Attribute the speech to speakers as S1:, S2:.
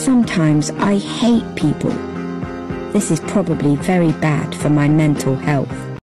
S1: Sometimes I hate people. This is probably very bad for my mental health.